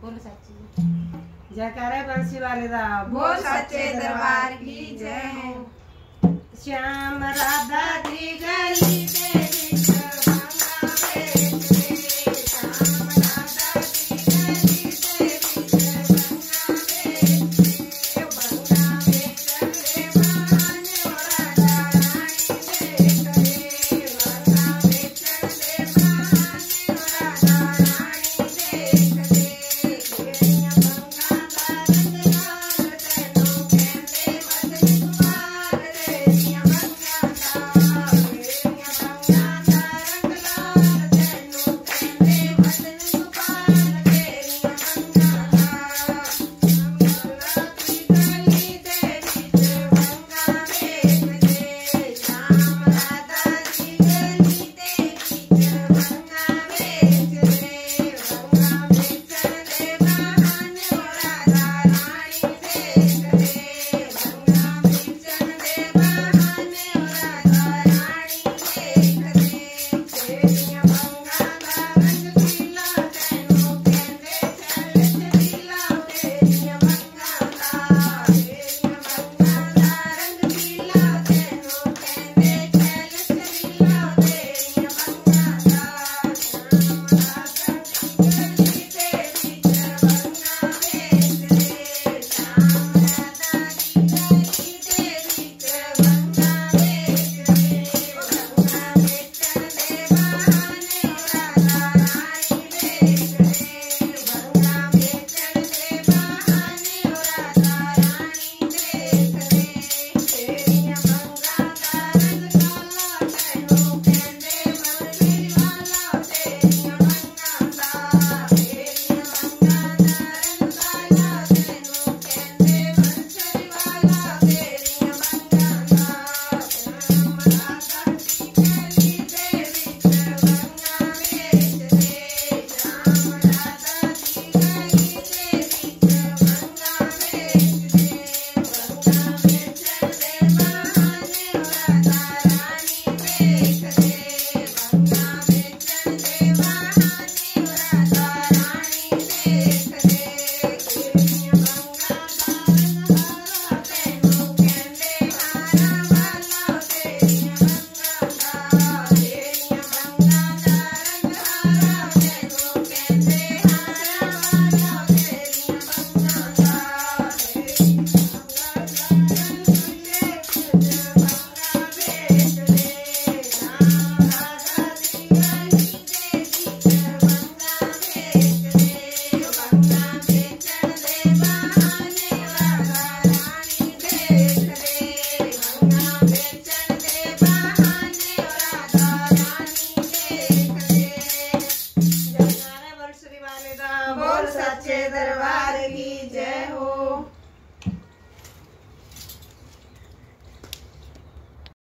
बोलो सच्ची जयकारे बंसी वाले दा। बोल सच्चे दरबार की जय। श्याम राम